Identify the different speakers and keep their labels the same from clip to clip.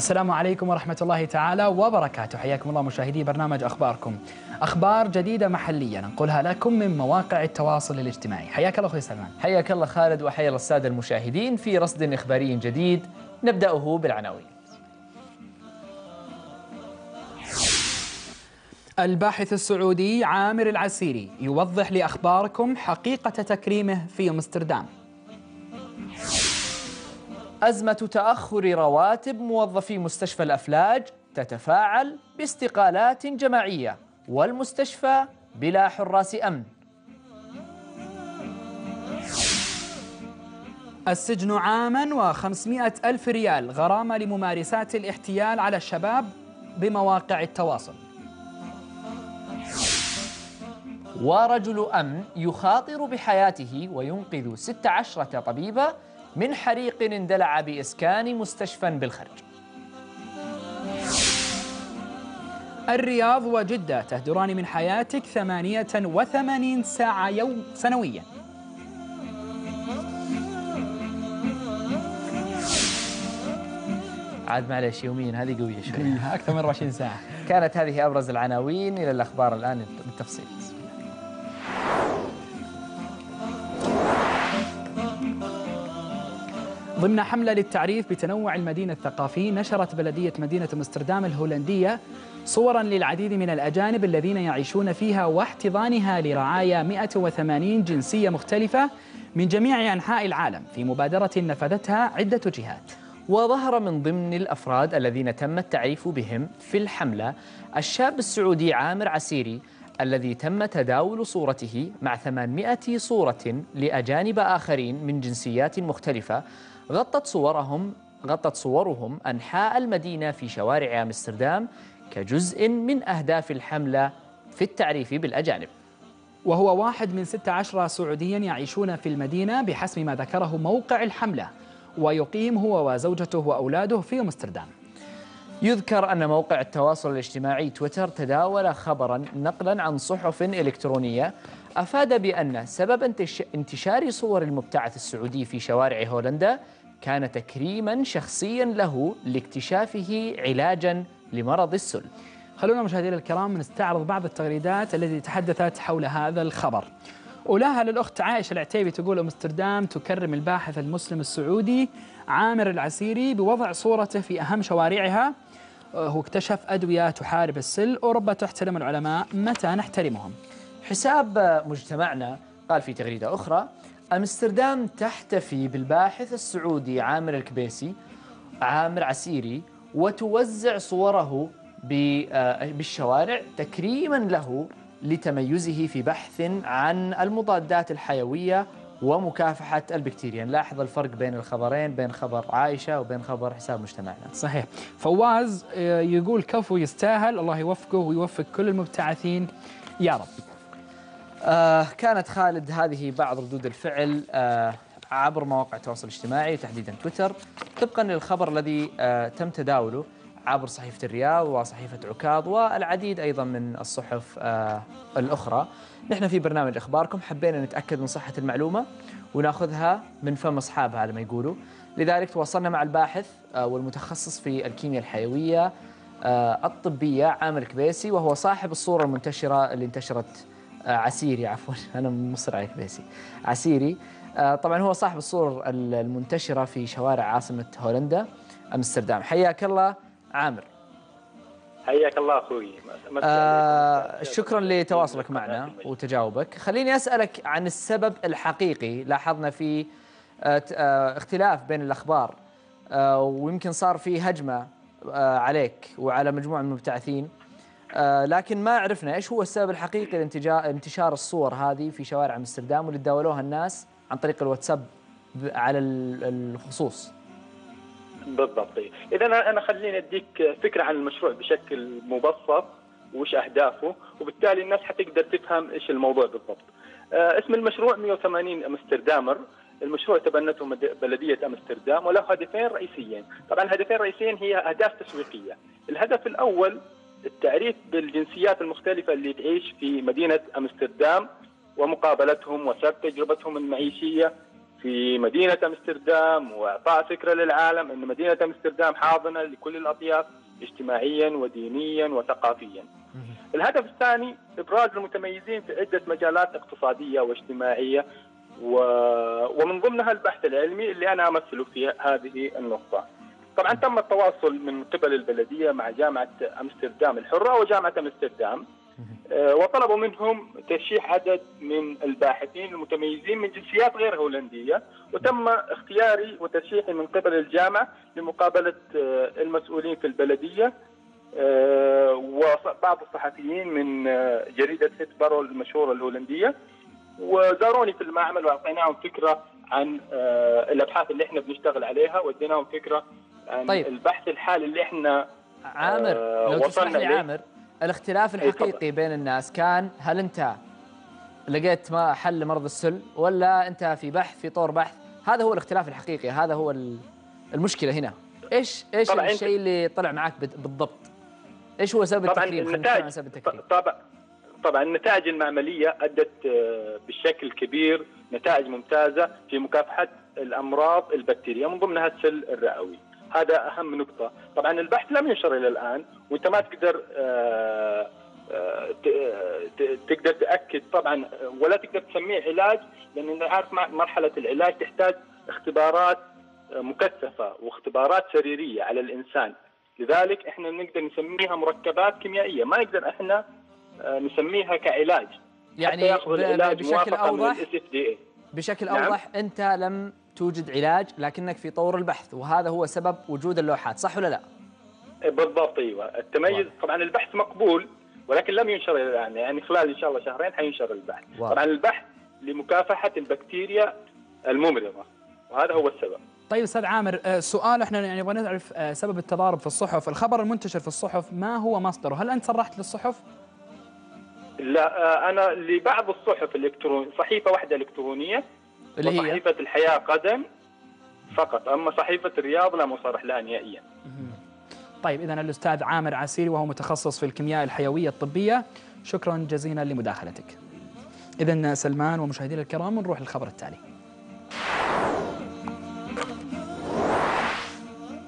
Speaker 1: السلام عليكم ورحمة الله تعالى وبركاته. حياكم الله مشاهدي برنامج أخباركم. أخبار جديدة محلية ننقلها لكم من مواقع التواصل الاجتماعي. حياك الله أخوي سلمان.
Speaker 2: حياك الله خالد وحيا السادة المشاهدين في رصد إخباري جديد نبدأه بالعناوين.
Speaker 1: الباحث السعودي عامر العسيري يوضح لأخباركم حقيقة تكريمه في أمستردام.
Speaker 2: أزمة تأخر رواتب موظفي مستشفى الأفلاج تتفاعل باستقالات جماعية والمستشفى بلا حراس أمن.
Speaker 1: السجن عاما وخمسمائة ألف ريال غرامة لممارسات الاحتيال على الشباب بمواقع التواصل.
Speaker 2: ورجل أمن يخاطر بحياته وينقذ 16 طبيبة من حريق اندلع بإسكان مستشفى بالخرج.
Speaker 1: الرياض وجدة تهدران من حياتك ثمانية وثمانين ساعة يوم سنويا.
Speaker 2: عاد معلش يوميا هذه قوية شوي.
Speaker 1: أكثر من 24 ساعة.
Speaker 2: كانت هذه أبرز العناوين. إلى الأخبار الآن بالتفصيل.
Speaker 1: ضمن حملة للتعريف بتنوع المدينة الثقافي نشرت بلدية مدينة أمستردام الهولندية صورا للعديد من الأجانب الذين يعيشون فيها واحتضانها لرعايا 180 جنسية مختلفة من جميع أنحاء العالم. في مبادرة نفذتها عدة جهات.
Speaker 2: وظهر من ضمن الأفراد الذين تم التعريف بهم في الحملة الشاب السعودي عامر عسيري الذي تم تداول صورته مع 800 صورة لأجانب آخرين من جنسيات مختلفة غطت صورهم غطت صورهم أنحاء المدينة في شوارع أمستردام كجزء من أهداف الحملة في التعريف بالأجانب.
Speaker 1: وهو واحد من 16 سعوديا يعيشون في المدينة بحسب ما ذكره موقع الحملة ويقيم هو وزوجته وأولاده في أمستردام.
Speaker 2: يذكر أن موقع التواصل الاجتماعي تويتر تداول خبرا نقلا عن صحف إلكترونية أفاد بأن سبب انتشار صور المبتعث السعودي في شوارع هولندا كان تكريما شخصيا له لاكتشافه علاجا لمرض السل.
Speaker 1: خلونا مشاهدينا الكرام نستعرض بعض التغريدات التي تحدثت حول هذا الخبر. أولاها للأخت عائشة العتيبي تقول أمستردام تكرم الباحث المسلم السعودي عامر العسيري بوضع صورته في أهم شوارعها. هو اكتشف أدوية تحارب السل. أوروبا تحترم العلماء متى نحترمهم؟
Speaker 2: حساب مجتمعنا قال في تغريدة أخرى أمستردام تحتفي بالباحث السعودي عامر الكبيسي عامر عسيري وتوزع صوره بالشوارع تكريما له لتميزه في بحث عن المضادات الحيوية ومكافحة البكتيريا. نلاحظ الفرق بين الخبرين بين خبر عائشة وبين خبر حساب مجتمعنا.
Speaker 1: صحيح. فواز يقول كفو يستاهل الله يوفقه ويوفق كل المبتعثين. يا رب.
Speaker 2: آه كانت خالد هذه بعض ردود الفعل آه عبر مواقع التواصل الاجتماعي تحديدا تويتر طبقا للخبر الذي آه تم تداوله عبر صحيفة الرياض وصحيفة عكاظ والعديد أيضا من الصحف آه الأخرى. نحن في برنامج أخباركم حبينا نتأكد من صحة المعلومة ونأخذها من فم أصحابها على ما يقولوا. لذلك تواصلنا مع الباحث آه والمتخصص في الكيمياء الحيوية آه الطبية عامر كبيسي وهو صاحب الصورة المنتشرة اللي انتشرت عسيري عفوا. أنا مصر عليك بيسي. عسيري. آه، طبعا هو صاحب الصور المنتشرة في شوارع عاصمة هولندا أمستردام. حياك الله عامر.
Speaker 3: حياك الله أخوي.
Speaker 2: آه شكرا لتواصلك معنا وتجاوبك. خليني أسألك عن السبب الحقيقي. لاحظنا في آه اختلاف بين الأخبار آه ويمكن صار في هجمة آه عليك وعلى مجموعة من المبتعثين. آه لكن ما عرفنا إيش هو السبب الحقيقي لانتشار الصور هذه في شوارع أمستردام واللي تداولوها الناس عن طريق الواتساب على الخصوص.
Speaker 3: بالضبط. إذا أنا خليني أديك فكرة عن المشروع بشكل مبسط وش أهدافه وبالتالي الناس حتقدر تفهم إيش الموضوع بالضبط. آه اسم المشروع 180 أمستردامر. المشروع تبنته بلدية أمستردام وله هدفين رئيسيين. طبعا الهدفين الرئيسيين هي أهداف تسويقية. الهدف الأول التعريف بالجنسيات المختلفة اللي تعيش في مدينة أمستردام ومقابلتهم وسرد تجربتهم المعيشية في مدينة أمستردام وإعطاء فكرة للعالم أن مدينة أمستردام حاضنة لكل الأطياف اجتماعيا ودينيا وثقافيا. الهدف الثاني إبراز المتميزين في عدة مجالات اقتصادية واجتماعية و... ومن ضمنها البحث العلمي اللي أنا أمثله في هذه النقطة. طبعا تم التواصل من قبل البلدية مع جامعة أمستردام الحرة وجامعة أمستردام. آه، وطلبوا منهم ترشيح عدد من الباحثين المتميزين من جنسيات غير هولندية. وتم اختياري وترشيحي من قبل الجامعة لمقابلة آه، المسؤولين في البلدية. آه، وبعض الصحفيين من جريدة هيت بارو المشهورة الهولندية. وزاروني في المعمل وأعطيناهم فكرة عن الأبحاث اللي إحنا بنشتغل عليها واديناهم فكرة طيب. البحث الحالي اللي إحنا
Speaker 2: عامر لو تسمح لي عامر الاختلاف الحقيقي بين الناس كان هل أنت لقيت ما حل مرض السل ولا أنت في بحث في طور بحث؟ هذا هو الاختلاف الحقيقي هذا هو المشكلة هنا. إيش إيش الشيء اللي طلع معك بالضبط؟ إيش هو سبب التكريم
Speaker 3: النتائج سبب التكريم طبعا طبعا النتائج المعملية أدت آه، بشكل كبير نتائج ممتازة في مكافحة الأمراض البكتيرية من ضمنها السل الرئوي. هذا أهم نقطة. طبعا البحث لم ينشر إلى الآن وأنت ما تقدر آه، آه، تقدر تأكد طبعا ولا تقدر تسميه علاج لأن عارف مرحلة العلاج تحتاج اختبارات آه، مكثفة واختبارات سريرية على الإنسان. لذلك إحنا نقدر نسميها مركبات كيميائية. ما نقدر إحنا نسميها كعلاج.
Speaker 2: يعني بشكل اوضح بشكل نعم. أوضح أنت لم توجد علاج لكنك في طور البحث وهذا هو سبب وجود اللوحات صح ولا لا؟
Speaker 3: بالضبط أيوه التميز واضح. طبعا البحث مقبول ولكن لم ينشر الآن يعني خلال إن شاء الله شهرين حينشر البحث واضح. طبعا البحث لمكافحة البكتيريا الممرضة وهذا هو السبب
Speaker 1: طيب أستاذ عامر آه، سؤال إحنا يعني نبغى نعرف آه، سبب التضارب في الصحف، الخبر المنتشر في الصحف ما هو مصدره؟ هل أنت صرحت للصحف؟
Speaker 3: لا آه، أنا لبعض الصحف الإلكترونية صحيفة واحدة إلكترونية اللي هي صحيفة الحياة قدم فقط. أما صحيفة الرياض لا مصرح لها نهائيا.
Speaker 1: طيب إذا الأستاذ عامر عسيري وهو متخصص في الكيمياء الحيوية الطبية شكرا جزيلا لمداخلتك. إذا سلمان ومشاهدينا الكرام نروح للخبر التالي.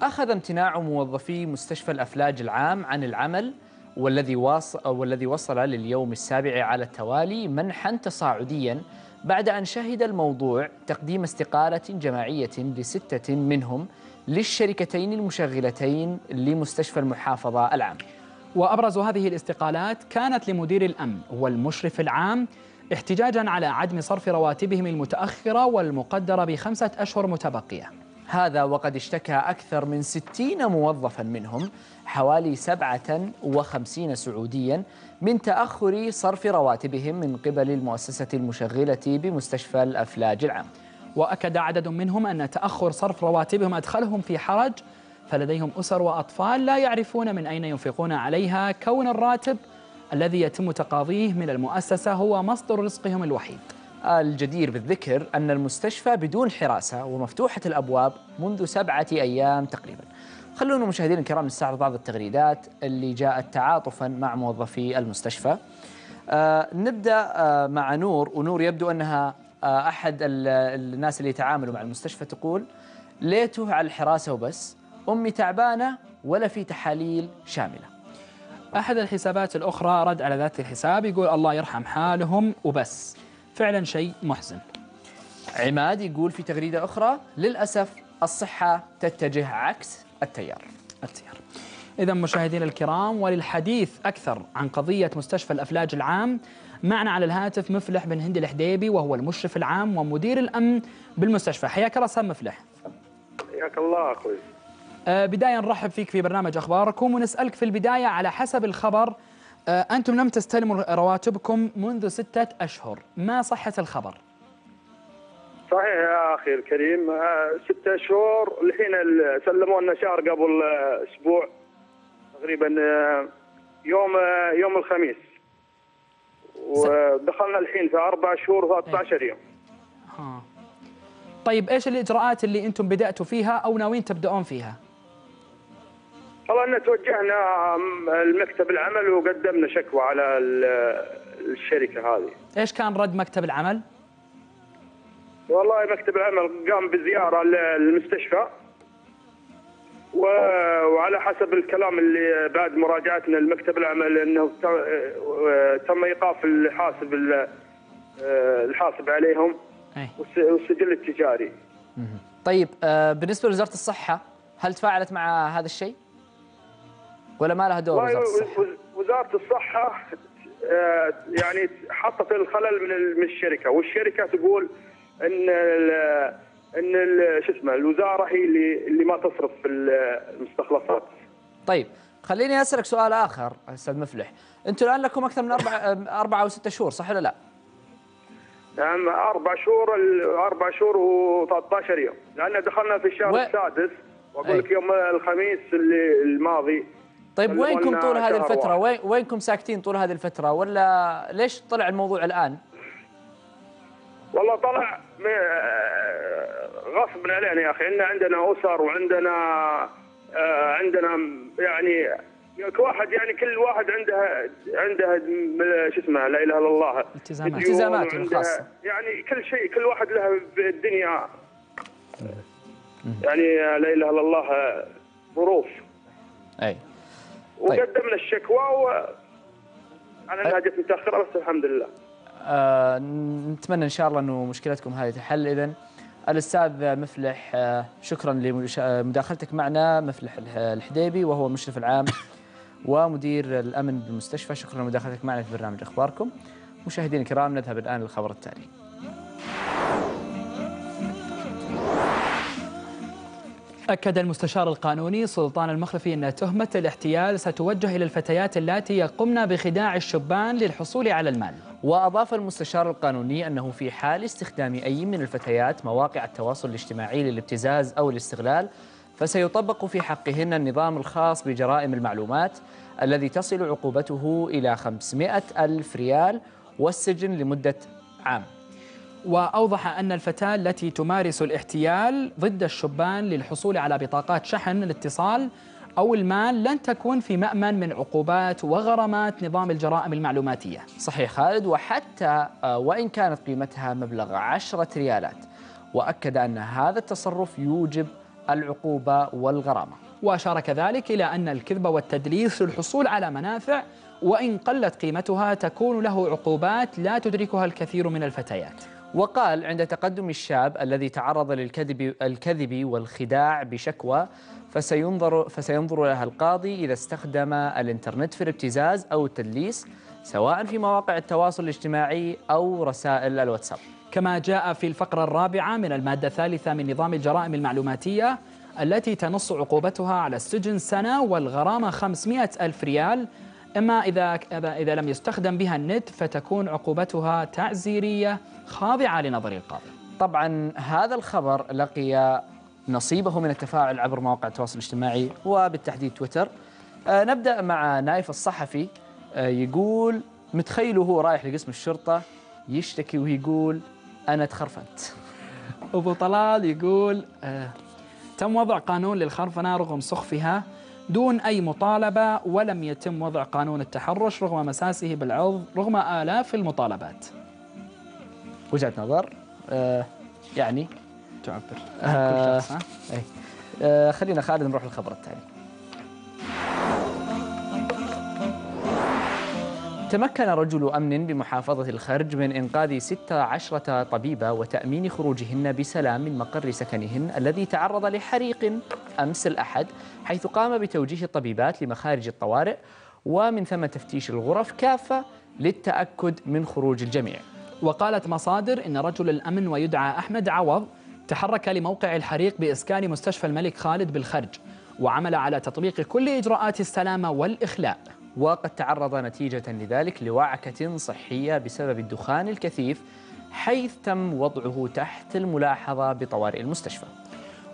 Speaker 2: أخذ امتناع موظفي مستشفى الأفلاج العام عن العمل والذي واصل والذي وصل لليوم السابع على التوالي منحا تصاعديا بعد أن شهد الموضوع تقديم استقالة جماعية لستة منهم للشركتين المشغلتين لمستشفى المحافظة العام.
Speaker 1: وأبرز هذه الاستقالات كانت لمدير الأمن والمشرف العام احتجاجا على عدم صرف رواتبهم المتأخرة والمقدرة بخمسة أشهر متبقية.
Speaker 2: هذا وقد اشتكى أكثر من ستين موظفا منهم حوالي 57 سعوديا من تأخر صرف رواتبهم من قبل المؤسسة المشغلة بمستشفى الأفلاج العام.
Speaker 1: وأكد عدد منهم أن تأخر صرف رواتبهم أدخلهم في حرج فلديهم أسر وأطفال لا يعرفون من أين ينفقون عليها كون الراتب الذي يتم تقاضيه من المؤسسة هو مصدر رزقهم الوحيد.
Speaker 2: الجدير بالذكر أن المستشفى بدون حراسة ومفتوحة الأبواب منذ سبعة أيام تقريباً. خلونا مشاهدينا الكرام نستعرض بعض التغريدات اللي جاءت تعاطفا مع موظفي المستشفى. آه نبدأ آه مع نور ونور يبدو أنها آه أحد الناس اللي يتعاملوا مع المستشفى تقول ليته على الحراسة وبس أمي تعبانة ولا في تحاليل شاملة.
Speaker 1: أحد الحسابات الأخرى رد على ذات الحساب يقول الله يرحم حالهم وبس. فعلا شيء محزن.
Speaker 2: عماد يقول في تغريدة أخرى للأسف الصحة تتجه عكس التيار.
Speaker 1: التيار. إذا مشاهدينا الكرام وللحديث أكثر عن قضية مستشفى الأفلاج العام معنا على الهاتف مفلح بن هندي الحديبي وهو المشرف العام ومدير الأمن بالمستشفى. حياك الله أستاذ مفلح.
Speaker 4: حياك الله أخوي.
Speaker 1: آه بداية نرحب فيك في برنامج أخباركم ونسألك في البداية على حسب الخبر أنتم لم تستلموا رواتبكم منذ ستة أشهر ما صحة الخبر؟
Speaker 4: صحيح يا أخي الكريم آه، ستة شهور الحين سلموا لنا شهر قبل آه، أسبوع تقريبا آه، يوم يوم الخميس ودخلنا الحين في أربع شهور و13 يوم ها.
Speaker 1: طيب إيش الإجراءات اللي أنتم بدأتوا فيها أو ناويين تبدأون فيها؟
Speaker 4: والله إن توجهنا المكتب العمل وقدمنا شكوى على الشركة هذه.
Speaker 1: إيش كان رد مكتب العمل؟
Speaker 4: والله مكتب العمل قام بزيارة للمستشفى و- وعلى حسب الكلام اللي بعد مراجعتنا لمكتب العمل إنه آه، تم إيقاف الحاسب ال- آه، الحاسب عليهم. والس- والسجل التجاري
Speaker 2: طيب آه، بالنسبة لوزارة الصحة هل تفاعلت مع هذا الشيء؟ ولا ما لها دور وزارة الصحة؟
Speaker 4: وز- وزارة الصحة آه، يعني حطت الخلل من ال- من الشركة والشركة تقول إن إن شو اسمه الوزارة هي اللي اللي ما تصرف في المستخلصات
Speaker 2: طيب خليني أسألك سؤال آخر أستاذ مفلح أنتم الآن لكم أكثر من أربع آه، أربع أو ستة شهور صح ولا لا؟
Speaker 4: نعم أربع شهور أربع شهور و13 يوم لأن دخلنا في الشهر
Speaker 2: و-
Speaker 4: السادس
Speaker 2: وأقول.
Speaker 4: لك يوم الخميس اللي الماضي
Speaker 2: طيب وينكم طول هذه
Speaker 4: الفترة؟
Speaker 2: وين وينكم ساكتين طول هذه الفترة ولا ليش طلع الموضوع الآن؟
Speaker 4: والله طلع آه، غصب علينا يا أخي ان عندنا أسر وعندنا آه، عندنا يعني كل واحد يعني كل واحد عنده عنده شو اسمه لا إله إلا الله
Speaker 1: التزامات.
Speaker 2: التزاماته الخاصة.
Speaker 4: يعني كل شيء كل واحد له بالدنيا يعني لا إله إلا الله آه، ظروف
Speaker 2: أي
Speaker 4: وقدمنا الشكوى و على انها جت متاخره بس الحمد لله.
Speaker 2: آه نتمنى إن شاء الله إنه مشكلتكم هذه تحل. اذا الأستاذ مفلح آه شكرا لمداخلتك معنا مفلح الح- الحديبي وهو المشرف العام ومدير الأمن بالمستشفى. شكرا لمداخلتك معنا في برنامج أخباركم. مشاهدينا الكرام نذهب الآن للخبر التالي.
Speaker 1: أكد المستشار القانوني سلطان المخلفي أن تهمة الاحتيال ستوجه إلى الفتيات اللاتي يقمن بخداع الشبان للحصول على المال.
Speaker 2: وأضاف المستشار القانوني أنه في حال استخدام أي من الفتيات مواقع التواصل الاجتماعي للابتزاز أو الاستغلال فسيطبق في حقهن النظام الخاص بجرائم المعلومات الذي تصل عقوبته إلى 500 ألف ريال والسجن لمدة عام.
Speaker 1: وأوضح أن الفتاة التي تمارس الاحتيال ضد الشبان للحصول على بطاقات شحن الاتصال أو المال لن تكون في مأمن من عقوبات وغرامات نظام الجرائم المعلوماتية.
Speaker 2: صحيح خالد وحتى آه، وإن كانت قيمتها مبلغ عشرة ريالات وأكد أن هذا التصرف يوجب العقوبة والغرامة.
Speaker 1: وأشار كذلك إلى أن الكذب والتدليس للحصول على منافع وإن قلت قيمتها تكون له عقوبات لا تدركها الكثير من الفتيات.
Speaker 2: وقال عند تقدم الشاب الذي تعرض للكذب الكذب والخداع بشكوى فسينظر فسينظر لها القاضي إذا استخدم الإنترنت في الابتزاز أو التدليس سواء في مواقع التواصل الاجتماعي أو رسائل الواتساب.
Speaker 1: كما جاء في الفقرة الرابعة من المادة الثالثة من نظام الجرائم المعلوماتية التي تنص عقوبتها على السجن سنة والغرامة 500 ألف ريال أما إذا إذا لم يستخدم بها النت فتكون عقوبتها تعزيرية خاضعة لنظر القاضي
Speaker 2: طبعا هذا الخبر لقي نصيبه من التفاعل عبر مواقع التواصل الاجتماعي وبالتحديد تويتر. آه نبدأ مع نايف الصحفي آه يقول متخيله هو رايح لقسم الشرطة يشتكي ويقول أنا تخرفنت.
Speaker 1: أبو طلال يقول آه تم وضع قانون للخرفنة رغم سخفها دون أي مطالبة ولم يتم وضع قانون التحرش رغم مساسه بالعرض رغم آلاف المطالبات
Speaker 2: وجهة نظر آه يعني
Speaker 1: تعبر
Speaker 2: آه.
Speaker 1: كل شخص ها؟
Speaker 2: أي. آه خلينا خالد نروح للخبر التالي تمكن رجل أمن بمحافظة الخرج من إنقاذ 16 طبيبة وتأمين خروجهن بسلام من مقر سكنهن الذي تعرض لحريق أمس الأحد حيث قام بتوجيه الطبيبات لمخارج الطوارئ ومن ثم تفتيش الغرف كافة للتأكد من خروج الجميع.
Speaker 1: وقالت مصادر إن رجل الأمن ويدعى أحمد عوض تحرك لموقع الحريق بإسكان مستشفى الملك خالد بالخرج وعمل على تطبيق كل إجراءات السلامة والإخلاء.
Speaker 2: وقد تعرض نتيجة لذلك لوعكة صحية بسبب الدخان الكثيف حيث تم وضعه تحت الملاحظة بطوارئ المستشفى.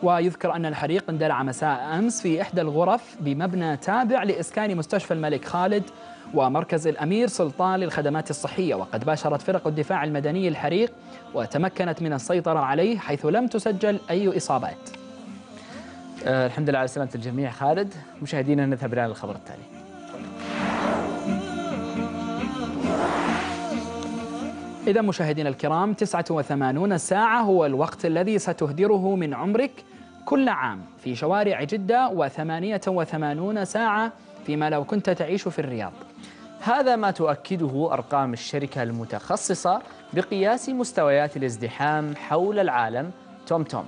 Speaker 1: ويذكر أن الحريق اندلع مساء أمس في إحدى الغرف بمبنى تابع لإسكان مستشفى الملك خالد ومركز الأمير سلطان للخدمات الصحية. وقد باشرت فرق الدفاع المدني الحريق وتمكنت من السيطرة عليه حيث لم تسجل أي إصابات.
Speaker 2: آه الحمد لله على سلامة الجميع. خالد مشاهدينا نذهب الآن للخبر التالي.
Speaker 1: إذا مشاهدينا الكرام 89 ساعة هو الوقت الذي ستهدره من عمرك كل عام في شوارع جدة و88 ساعة فيما لو كنت تعيش في الرياض.
Speaker 2: هذا ما تؤكده أرقام الشركة المتخصصة بقياس مستويات الازدحام حول العالم توم توم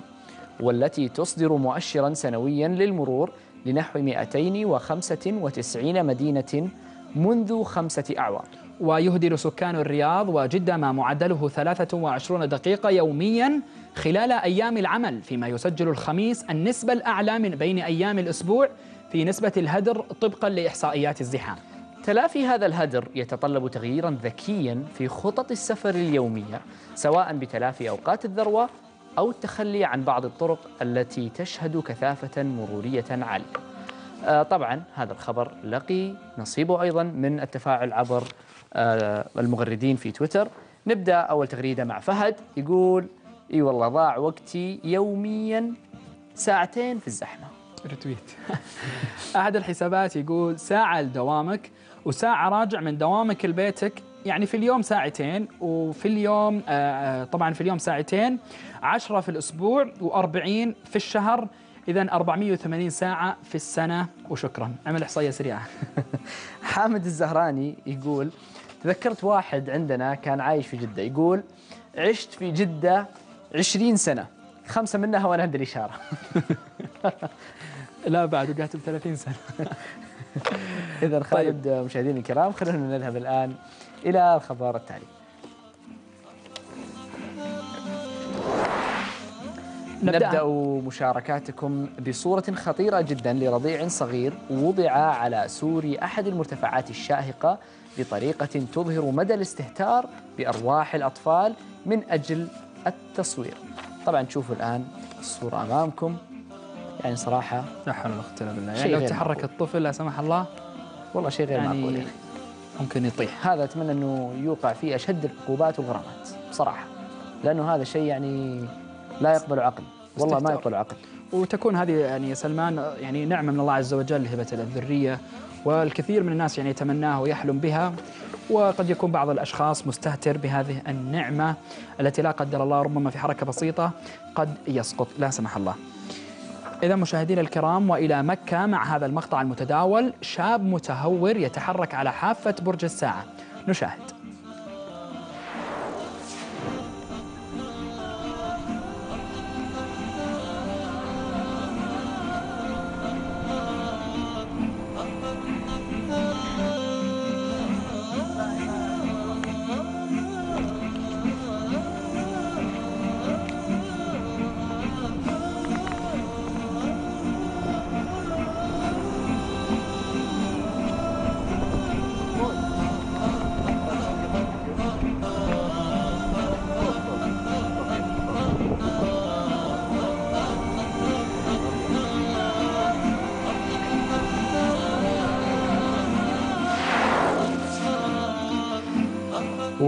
Speaker 2: والتي تصدر مؤشرا سنويا للمرور لنحو 295 مدينة منذ خمسة أعوام.
Speaker 1: ويهدر سكان الرياض وجدة ما معدله 23 دقيقة يوميا خلال أيام العمل فيما يسجل الخميس النسبة الأعلى من بين أيام الأسبوع في نسبة الهدر طبقا لإحصائيات الزحام.
Speaker 2: تلافي هذا الهدر يتطلب تغييرا ذكيا في خطط السفر اليومية سواء بتلافي أوقات الذروة أو التخلي عن بعض الطرق التي تشهد كثافة مرورية عالية. آه، طبعا هذا الخبر لقي نصيبه أيضا من التفاعل عبر المغردين في تويتر. نبدأ أول تغريدة مع فهد. يقول إي والله ضاع وقتي يوميا ساعتين في الزحمة.
Speaker 1: رتويت. أحد الحسابات يقول ساعة لدوامك وساعة راجع من دوامك لبيتك. يعني في اليوم ساعتين وفي اليوم آه، آه، طبعا في اليوم ساعتين 10 في الأسبوع و40 في الشهر. اذا 480 ساعة في السنة وشكرا. عمل إحصائية سريعة.
Speaker 2: حامد الزهراني يقول تذكرت واحد عندنا كان عايش في جدة يقول عشت في جدة 20 سنة خمسة منها وأنا عند الاشاره
Speaker 1: لا بعد وقعت ب 30 سنة.
Speaker 2: اذا خالد طيب. مشاهدينا الكرام خلونا نذهب الآن إلى الخبر التالي. نبدأ, نبدأ مشاركاتكم بصورة خطيرة جدا لرضيع صغير وضع على سور أحد المرتفعات الشاهقة بطريقة تظهر مدى الاستهتار بأرواح الأطفال من أجل التصوير. طبعا تشوفوا الآن الصورة أمامكم. يعني صراحة
Speaker 1: لا حول ولا قوة إلا بالله. يعني لو تحرك الطفل لا سمح الله.
Speaker 2: والله شيء غير يعني معقول يعني
Speaker 1: ممكن يطيح.
Speaker 2: هذا أتمنى أنه يوقع فيه أشد العقوبات والغرامات بصراحة. لأنه هذا شيء يعني لا يقبل عقل. والله ما يقبل عقل.
Speaker 1: وتكون هذه يعني سلمان يعني نعمة من الله عز وجل هبة الذرية. والكثير من الناس يعني يتمناها ويحلم بها. وقد يكون بعض الأشخاص مستهتر بهذه النعمة التي لا قدر الله ربما في حركة بسيطة قد يسقط. لا سمح الله. إذا مشاهدينا الكرام وإلى مكة مع هذا المقطع المتداول شاب متهور يتحرك على حافة برج الساعة. نشاهد.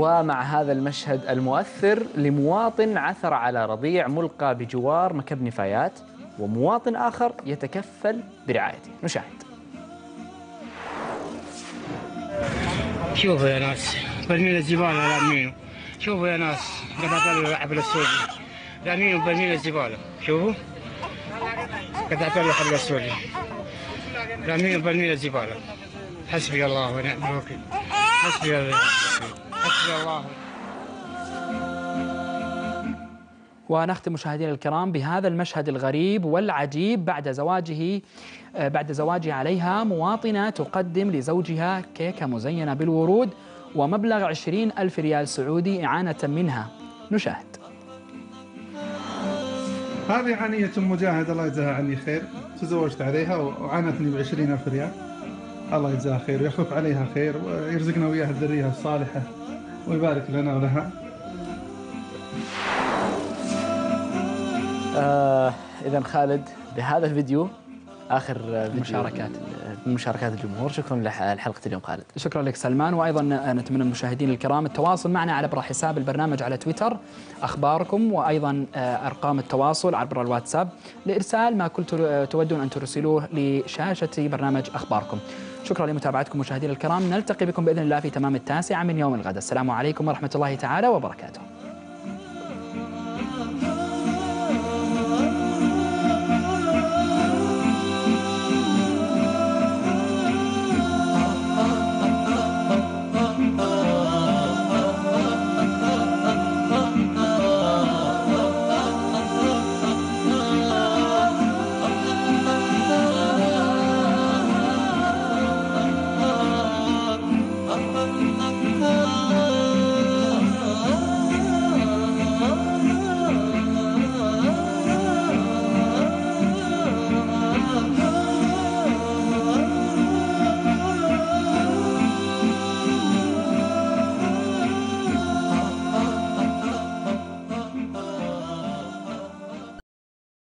Speaker 1: ومع هذا المشهد المؤثر لمواطن عثر على رضيع ملقى بجوار مكب نفايات ومواطن آخر يتكفل برعايته. نشاهد.
Speaker 5: شوفوا يا ناس برميل الزبالة لامينه شوفوا يا ناس قطعت له حبل السوري لامينه برميل الزبالة. شوفوا. قطعت له حبل السوري لامينه برميل الزبالة. حسبي الله ونعم الوكيل. حسبي الله الله.
Speaker 1: ونختم مشاهدينا الكرام بهذا المشهد الغريب والعجيب بعد زواجه آه، بعد زواجه عليها مواطنة تقدم لزوجها كيكة مزينة بالورود ومبلغ عشرين ألف ريال سعودي إعانة منها. نشاهد.
Speaker 6: هذه عنية مجاهد الله يجزاها عني خير. تزوجت عليها وعانتني بعشرين ألف ريال. الله يجزاها خير ويخلف عليها خير ويرزقنا وياها الذرية الصالحة. ويبارك لنا ولها.
Speaker 2: آه اذا خالد بهذا الفيديو آخر فيديو.
Speaker 1: مشاركات.
Speaker 2: مشاركات الجمهور. شكرا لحلقة اليوم خالد.
Speaker 1: شكرا لك سلمان. وأيضا نتمنى المشاهدين الكرام التواصل معنا عبر حساب البرنامج على تويتر أخباركم وأيضا آه، أرقام التواصل عبر الواتساب لإرسال ما كنت تودون أن ترسلوه لشاشة برنامج أخباركم. شكرا لمتابعتكم مشاهدينا الكرام. نلتقي بكم بإذن الله في تمام التاسعة من يوم الغد. السلام عليكم ورحمة الله تعالى وبركاته.